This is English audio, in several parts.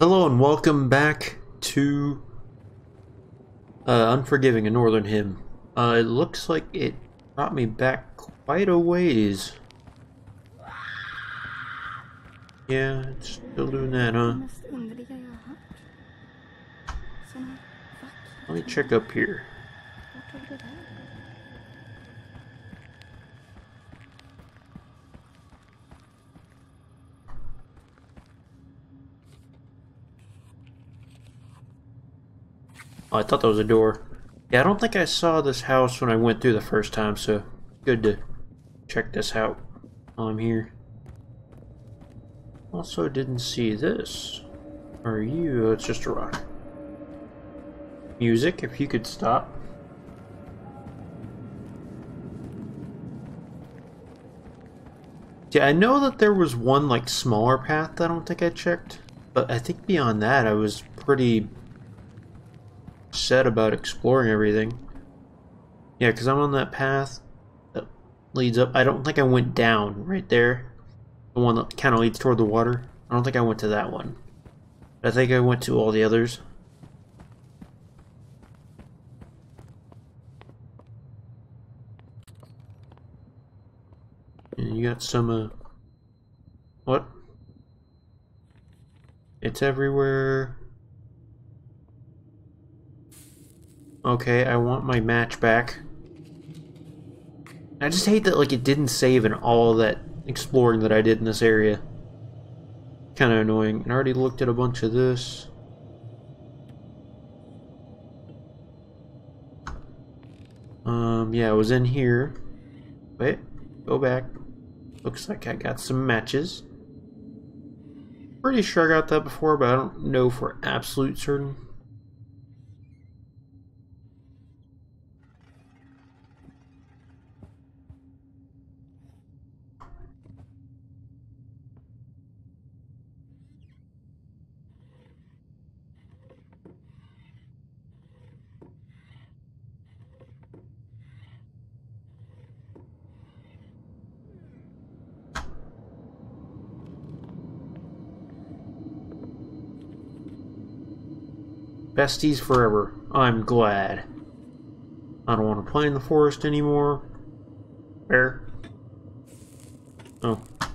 Hello and welcome back to uh, Unforgiving, a Northern Hymn. Uh, it looks like it brought me back quite a ways. Yeah, it's still doing that, huh? Let me check up here. Oh, I thought that was a door. Yeah, I don't think I saw this house when I went through the first time, so good to check this out while I'm here. Also didn't see this. Are you? oh, It's just a rock. Music, if you could stop. Yeah, I know that there was one like smaller path I don't think I checked, but I think beyond that I was pretty set about exploring everything. Yeah, because I'm on that path that leads up. I don't think I went down right there. The one that kind of leads toward the water. I don't think I went to that one. I think I went to all the others. And you got some, uh... What? It's everywhere. Okay, I want my match back. I just hate that like it didn't save in all that exploring that I did in this area. Kind of annoying. And I already looked at a bunch of this. Um, yeah, I was in here. Wait, go back. Looks like I got some matches. Pretty sure I got that before, but I don't know for absolute certain. Besties forever. I'm glad. I don't want to play in the forest anymore. Bear. Oh. That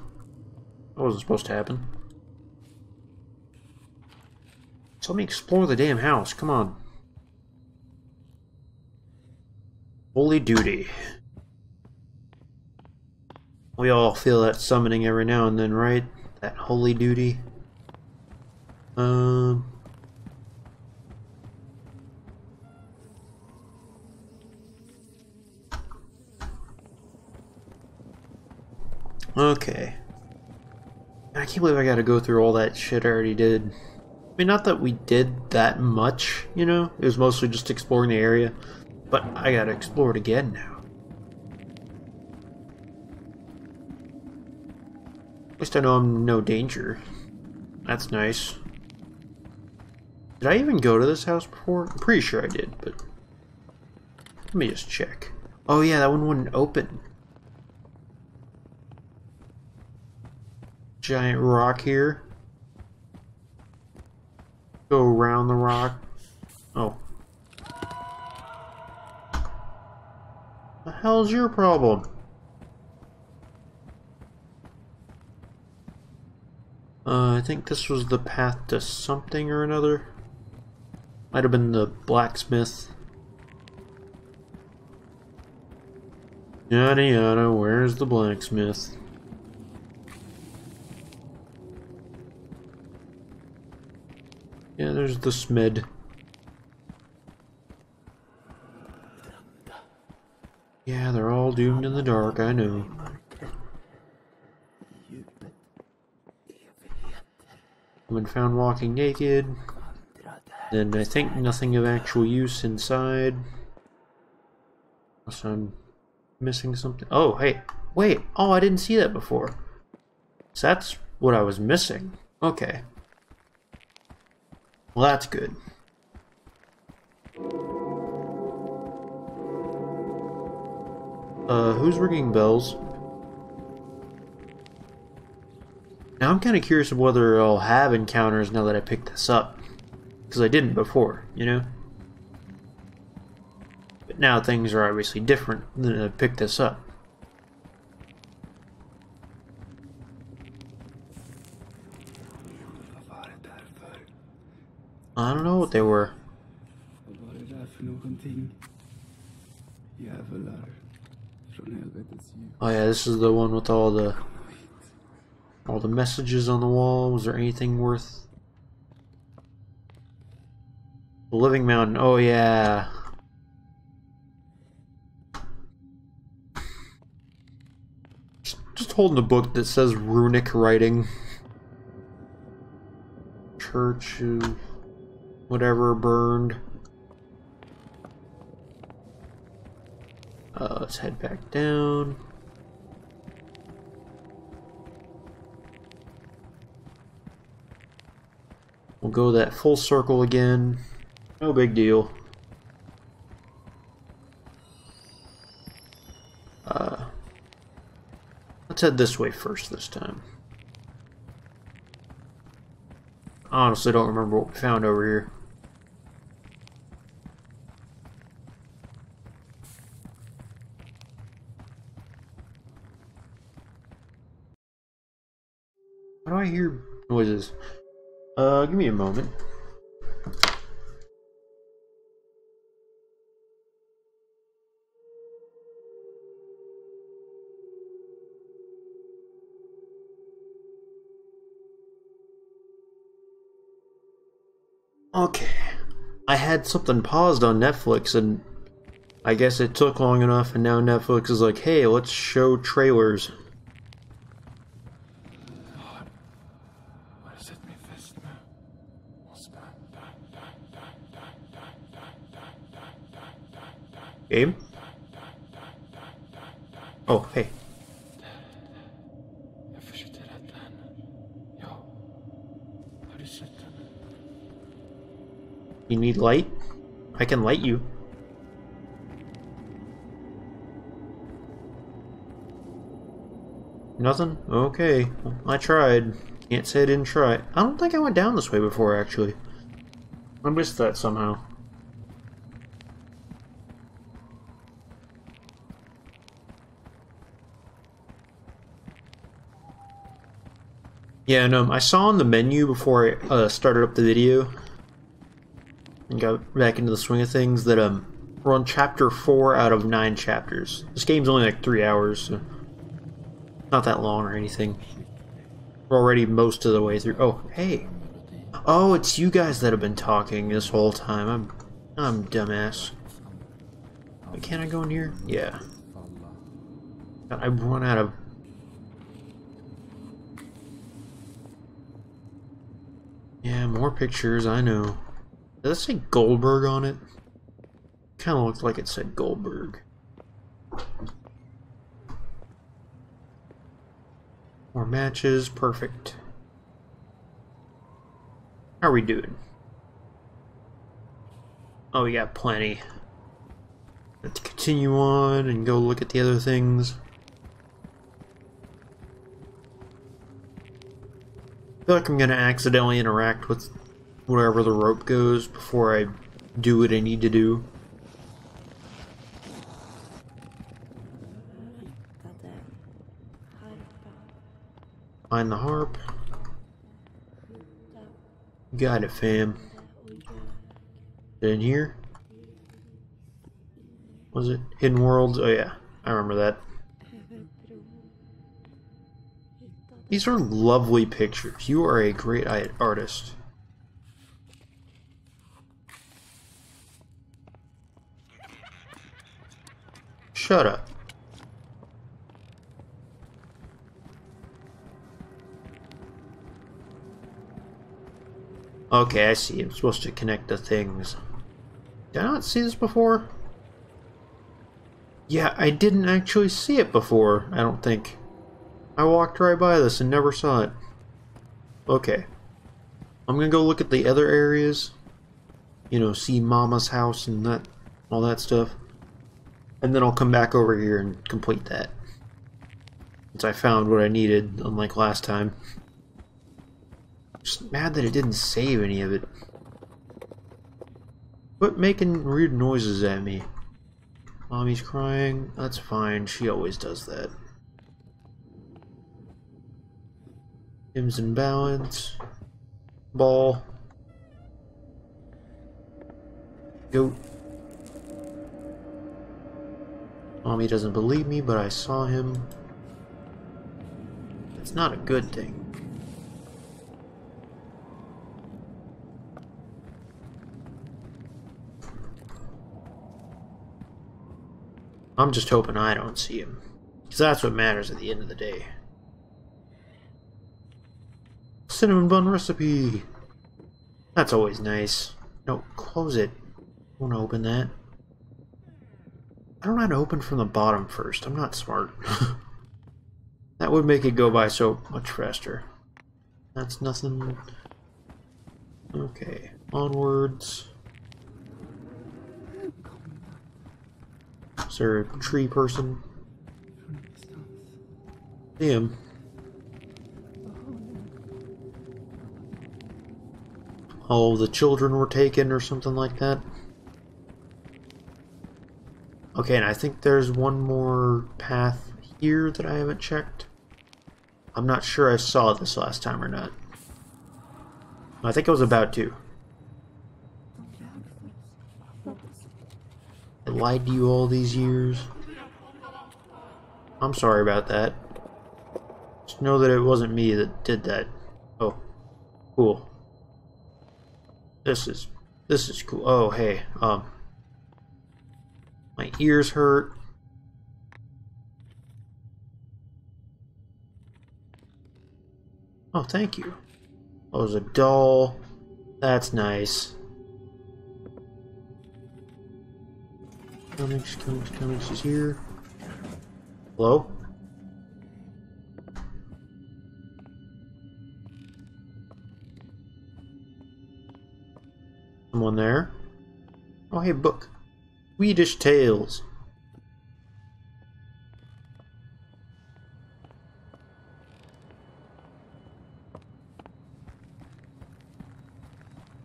wasn't supposed to happen. So let me explore the damn house. Come on. Holy duty. We all feel that summoning every now and then, right? That holy duty. Um. Okay. I can't believe I gotta go through all that shit I already did. I mean, not that we did that much, you know? It was mostly just exploring the area. But I gotta explore it again now. At least I know I'm in no danger. That's nice. Did I even go to this house before? I'm pretty sure I did, but... Let me just check. Oh yeah, that one wouldn't open. Giant rock here. Go around the rock. Oh. The hell's your problem? Uh, I think this was the path to something or another. Might have been the blacksmith. Yada yada, where's the blacksmith? Yeah, there's the Smid. Yeah, they're all doomed in the dark, I know. Woman found walking naked. Then I think nothing of actual use inside. Unless I'm missing something. Oh, hey, wait. Oh, I didn't see that before. So that's what I was missing. Okay. Well, that's good. Uh, who's ringing bells? Now I'm kind of curious of whether I'll have encounters now that I picked this up. Because I didn't before, you know? But now things are obviously different than I picked this up. I don't know what they were. Oh yeah, this is the one with all the all the messages on the wall. Was there anything worth? The Living Mountain. Oh yeah. Just- holding a book that says runic writing. Church, whatever burned. Uh, let's head back down. We'll go that full circle again. No big deal. Uh, let's head this way first this time. Honestly don't remember what we found over here. I hear noises? Uh, give me a moment. Okay. I had something paused on Netflix and I guess it took long enough and now Netflix is like, hey, let's show trailers. Du Oh, hey. You need light? I can light you. Nothing? Okay. I tried. Can't say I didn't try. I don't think I went down this way before, actually. I missed that somehow. Yeah, no, I saw on the menu before I uh, started up the video and got back into the swing of things that um we're on chapter four out of nine chapters. This game's only like three hours, so not that long or anything. We're already most of the way through. Oh, hey. Oh, it's you guys that have been talking this whole time. I'm I'm dumbass. Wait, Can I go in here? Yeah. God, I run out of Yeah, more pictures, I know. Does it say Goldberg on it? Kind of looked like it said Goldberg. More matches, perfect. How are we doing? Oh, we got plenty. Let's continue on and go look at the other things. Feel like I'm gonna accidentally interact with wherever the rope goes before I do what I need to do. Find the harp. Got it, fam. in here? Was it Hidden Worlds? Oh yeah, I remember that. These are lovely pictures. You are a great artist. Shut up. Okay, I see. I'm supposed to connect the things. Did I not see this before? Yeah, I didn't actually see it before, I don't think. I walked right by this and never saw it. Okay. I'm gonna go look at the other areas. You know, see Mama's house and that, all that stuff. And then I'll come back over here and complete that. Since I found what I needed, unlike last time. Just mad that it didn't save any of it. Quit making weird noises at me. Mommy's crying. That's fine. She always does that. Tim's in balance. Ball. Goat. Mommy doesn't believe me, but I saw him. It's not a good thing. I'm just hoping I don't see him. Because that's what matters at the end of the day. Cinnamon bun recipe! That's always nice. No, close it. I want to open that. I don't know how to open from the bottom first. I'm not smart. that would make it go by so much faster. That's nothing. Okay, onwards. Is there a tree person? Him. All the children were taken or something like that. Okay, and I think there's one more path here that I haven't checked. I'm not sure I saw this last time or not. I think I was about to. I lied to you all these years. I'm sorry about that. Just know that it wasn't me that did that. Oh, cool. This is this is cool. Oh, hey, um, my ears hurt. Oh, thank you. Oh, there's a doll. That's nice. Comics, comics, comics is here. Hello? Someone there? Oh, hey, book. Swedish Tales.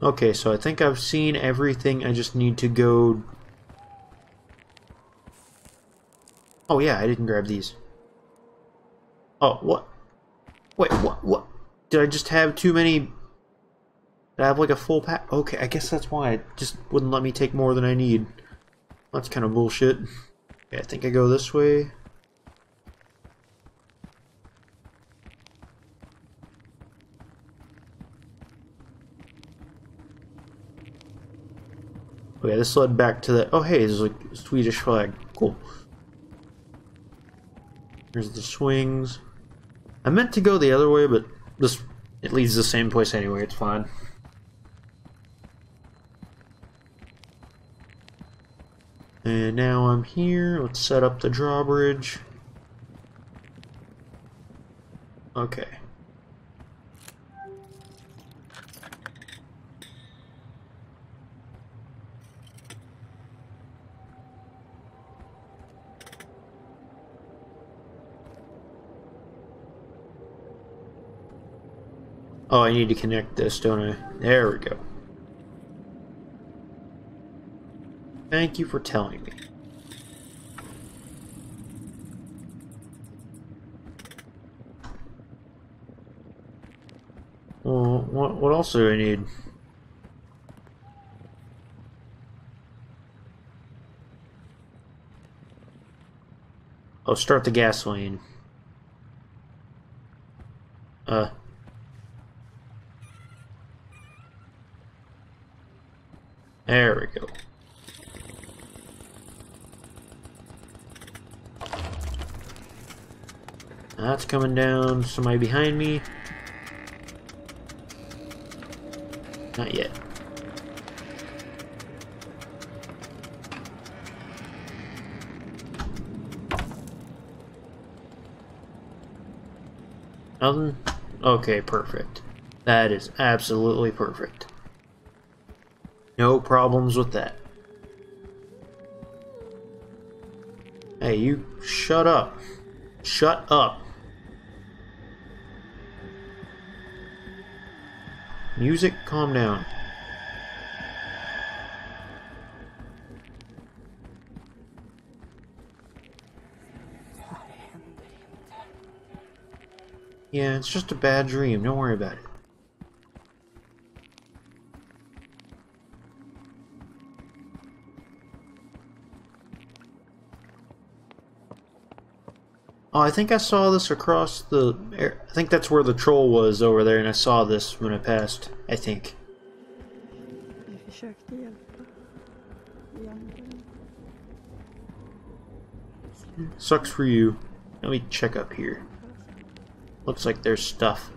Okay, so I think I've seen everything. I just need to go... Oh yeah, I didn't grab these. Oh, what? Wait, what? What? Did I just have too many... Did I have like a full pack? Okay, I guess that's why it just wouldn't let me take more than I need. That's kind of bullshit. Okay, I think I go this way. Okay, this led back to the... Oh, hey, there's a Swedish flag. Cool. Here's the swings. I meant to go the other way, but this... It leads the same place anyway, it's fine. And now I'm here. Let's set up the drawbridge. Okay. Oh, I need to connect this, don't I? There we go. Thank you for telling me. Well, what, what else do I need? Oh, start the gasoline. Uh. There we go. That's coming down. Somebody behind me. Not yet. Nothing? Okay, perfect. That is absolutely perfect. No problems with that. Hey, you shut up. Shut up. Music, calm down. Yeah, it's just a bad dream. Don't worry about it. Oh, I think I saw this across the. air- I think that's where the troll was over there, and I saw this when I passed. I think. Sucks for you. Let me check up here. Looks like there's stuff.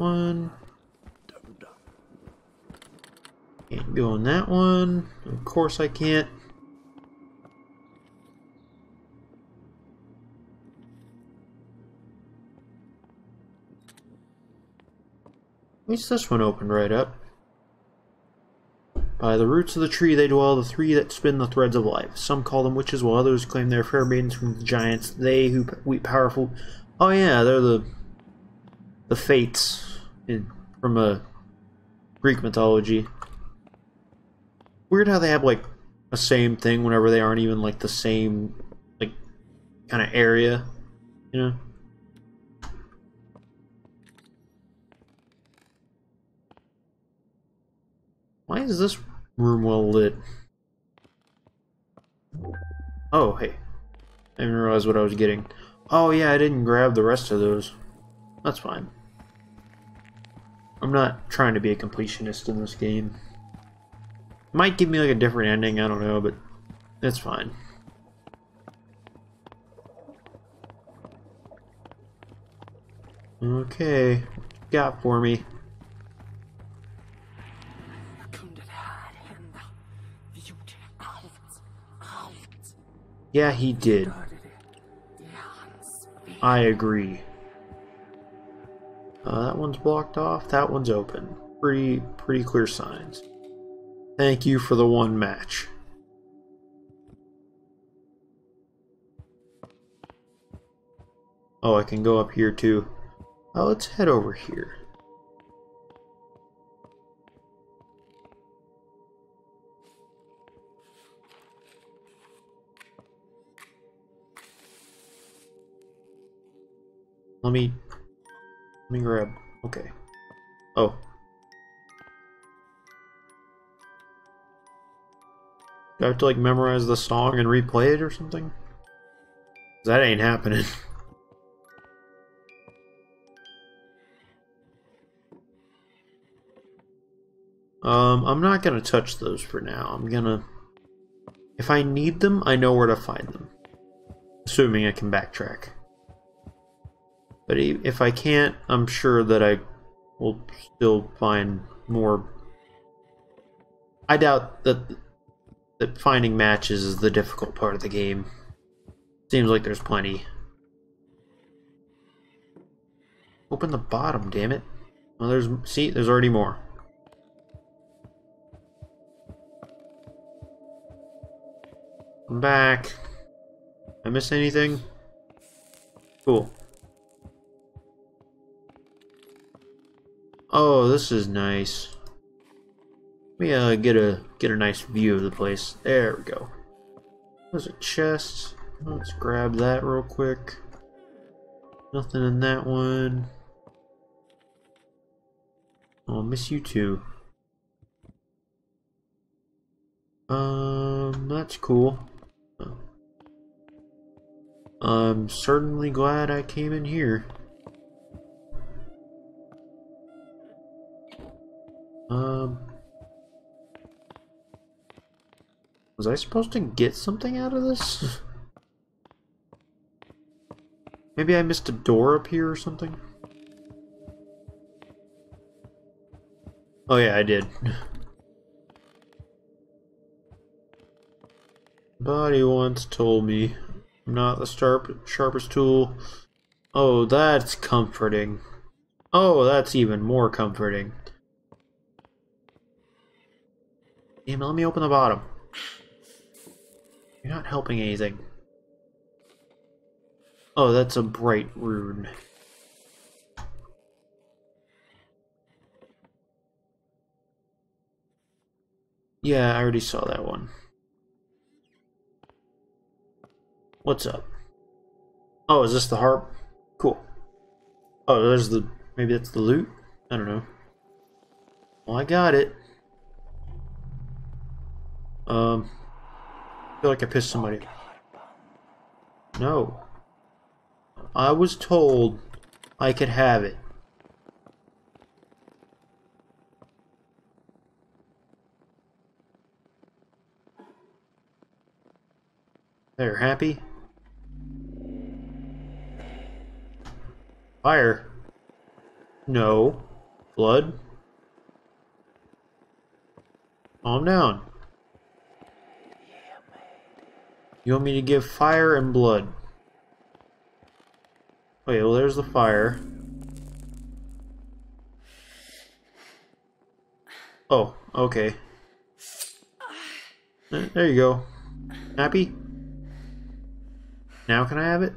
One. Can't go on that one. Of course I can't. At least this one opened right up. By the roots of the tree they dwell, the three that spin the threads of life. Some call them witches, while others claim they're fair maidens from the giants. They who weep powerful. Oh yeah, they're the the fates in, from a Greek mythology. Weird how they have like a same thing whenever they aren't even like the same like kind of area, you know. Why is this room well lit? Oh, hey. I didn't realize what I was getting. Oh, yeah, I didn't grab the rest of those. That's fine. I'm not trying to be a completionist in this game. Might give me like a different ending, I don't know, but that's fine. Okay, got for me? Yeah, he did. I agree. Uh, that one's blocked off. That one's open. Pretty, pretty clear signs. Thank you for the one match. Oh, I can go up here too. Oh, let's head over here. Let me let me grab. Okay. Oh. Do I have to like memorize the song and replay it or something? That ain't happening. Um, I'm not gonna touch those for now. I'm gonna. If I need them, I know where to find them. Assuming I can backtrack. But if I can't, I'm sure that I will still find more. I doubt that that finding matches is the difficult part of the game. Seems like there's plenty. Open the bottom, damn it. Well, there's see, there's already more. I'm back. I miss anything? Cool. Oh, this is nice. Let me uh, get a get a nice view of the place. There we go. There's a chest. Let's grab that real quick. Nothing in that one. Oh, I miss you too. Um, that's cool. I'm certainly glad I came in here. Was I supposed to get something out of this? Maybe I missed a door up here or something? Oh yeah, I did. Buddy once told me I'm not the sharp, sharpest tool. Oh, that's comforting. Oh, that's even more comforting. Damn, let me open the bottom. You're not helping anything. Oh, that's a bright rune. Yeah, I already saw that one. What's up? Oh, is this the harp? Cool. Oh, there's the... Maybe that's the loot? I don't know. Well, I got it. Um... I feel like I pissed somebody. No. I was told I could have it. There, happy? Fire. No. Blood. Calm down. You want me to give fire and blood? Okay, well there's the fire. Oh, okay. There there you go. Happy? Now can I have it?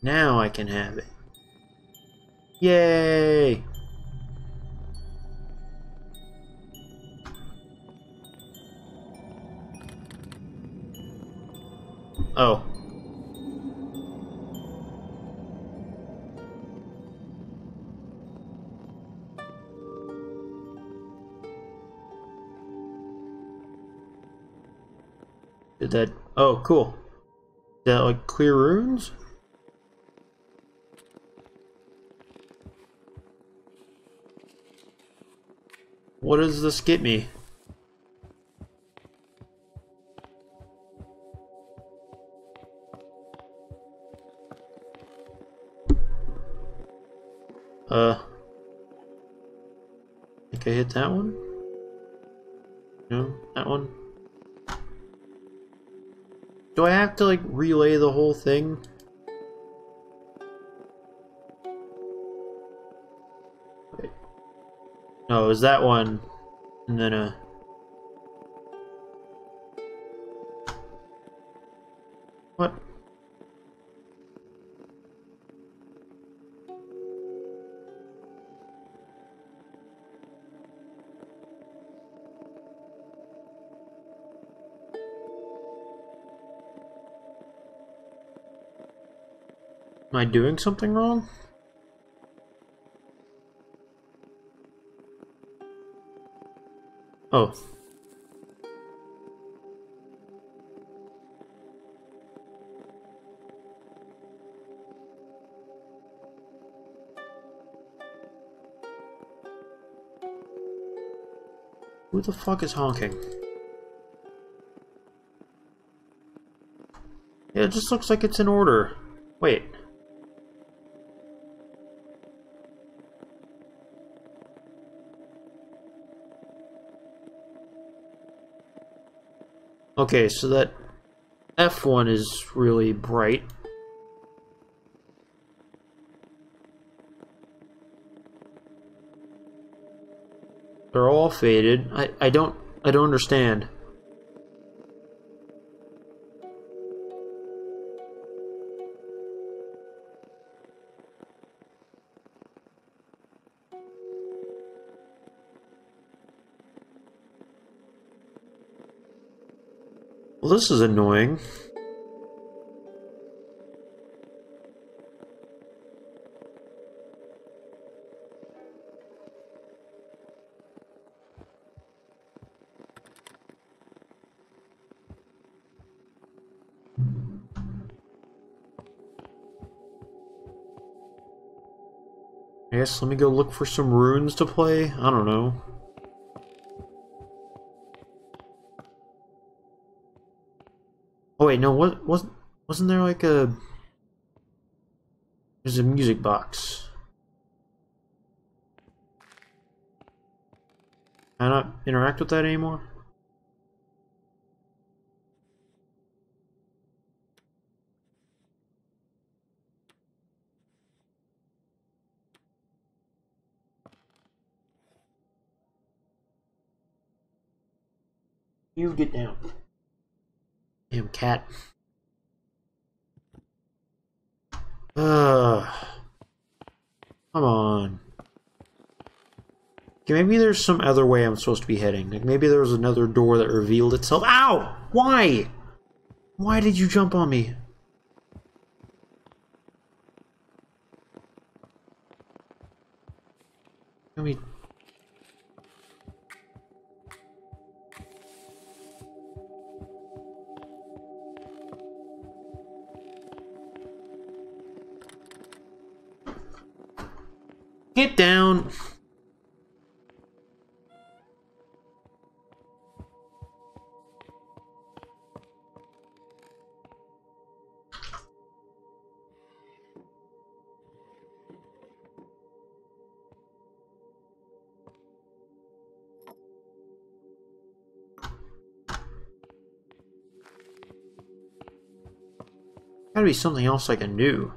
Now I can have it. Yay! Oh. Did that... Oh, cool. Is that like clear runes? What does this get me? Have to like relay the whole thing? Wait. No, it was that one, and then uh. What? Am I doing something wrong? Oh. Who the fuck is honking? Yeah, it just looks like it's in order. Wait. Okay, so that F1 is really bright. They're all faded. I, I don't I don't understand. Well, this is annoying. I guess let me go look for some runes to play. I don't know. Wait, no, what wasn't wasn't there like a there's a music box. Can I not interact with that anymore? You get down. Damn cat. Ugh. Come on. Okay, maybe there's some other way I'm supposed to be heading. Like maybe there was another door that revealed itself. Ow! Why? Why did you jump on me? Gotta be something else I can do.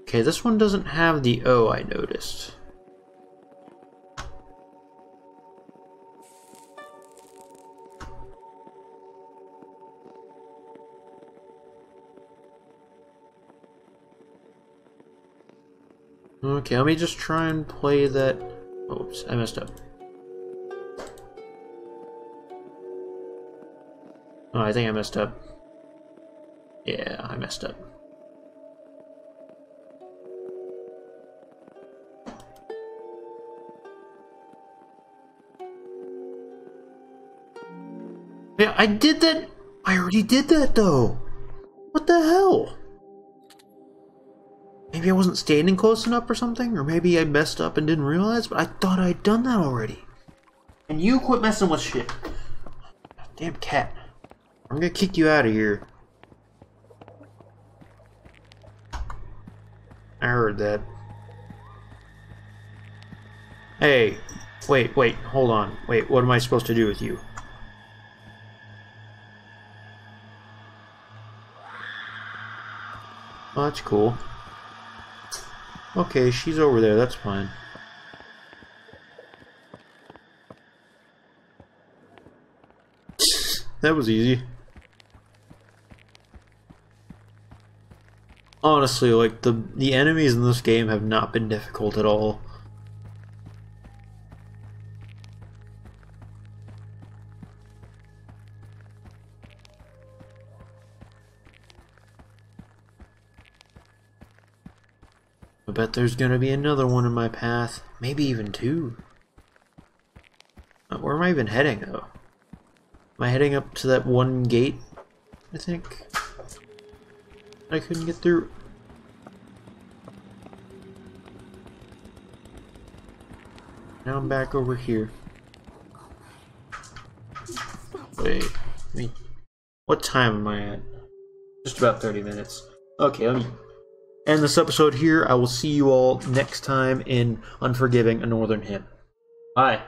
Okay, this one doesn't have the O I noticed. Okay, let me just try and play that. Oops, I messed up. Oh, I think I messed up. Yeah, I messed up. Yeah, I did that. I already did that though. What the hell? Maybe I wasn't standing close enough or something, or maybe I messed up and didn't realize, but I thought I'd done that already. And you quit messing with shit. Damn cat. I'm gonna kick you out of here. I heard that. Hey, wait, wait, hold on. Wait, what am I supposed to do with you? Oh, that's cool. Okay, she's over there, that's fine. that was easy. Honestly, like the the enemies in this game have not been difficult at all. Bet there's gonna be another one in my path. Maybe even two. Uh, Where am I even heading, though? Am I heading up to that one gate? I think. I couldn't get through. Now I'm back over here. Wait, wait. What time am I at? Just about 30 minutes. Okay, let me end this episode here. I will see you all next time in Unforgiving a Northern Hymn. Bye.